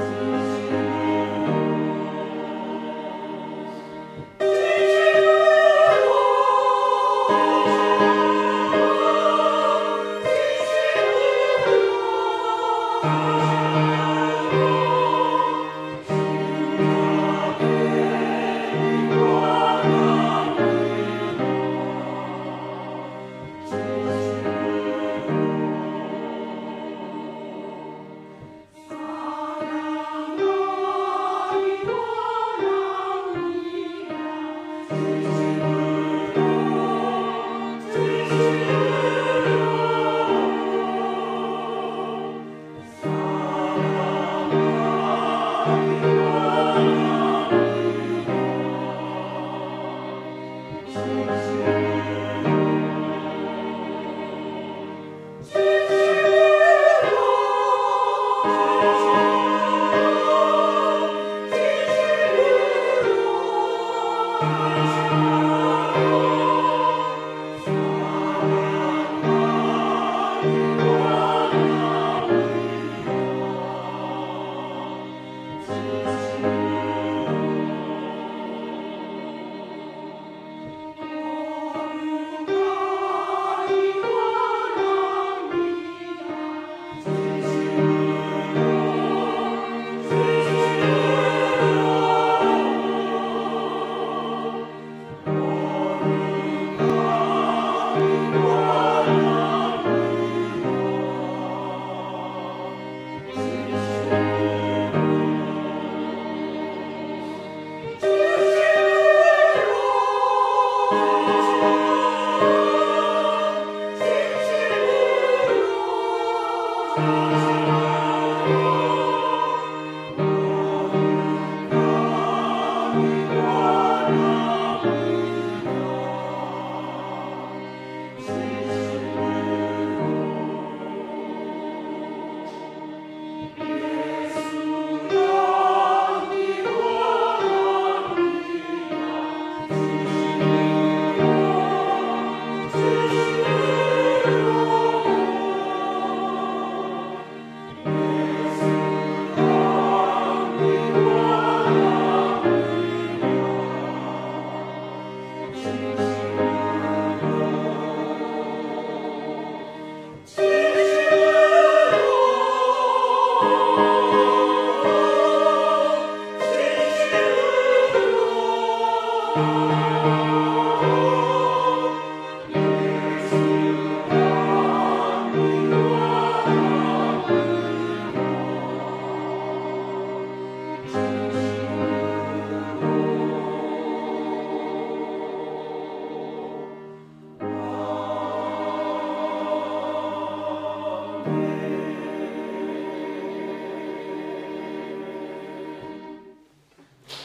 Oh Jesus. Thank Yeah.